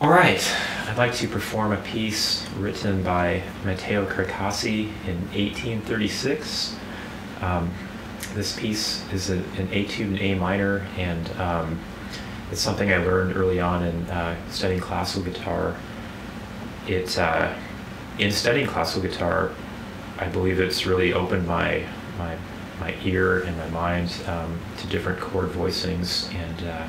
All right, I'd like to perform a piece written by Matteo Carcassi in 1836. Um, this piece is a, an etude in A minor, and um, it's something I learned early on in uh, studying classical guitar. It, uh, in studying classical guitar, I believe it's really opened my my my ear and my mind um, to different chord voicings and. Uh,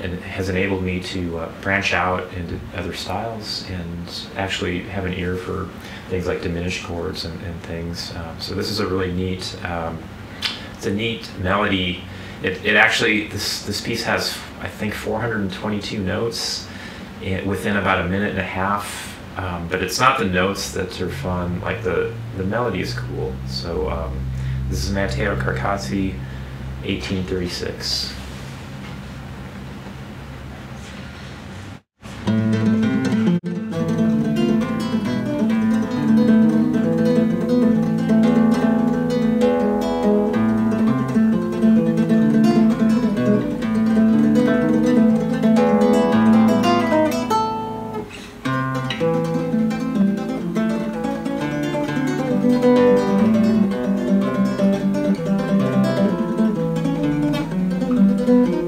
and has enabled me to uh, branch out into other styles and actually have an ear for things like diminished chords and, and things. Um, so this is a really neat, um, it's a neat melody. It, it actually, this, this piece has, I think, 422 notes within about a minute and a half. Um, but it's not the notes that are fun, like the, the melody is cool. So um, this is Matteo Carcassi, 1836. thank you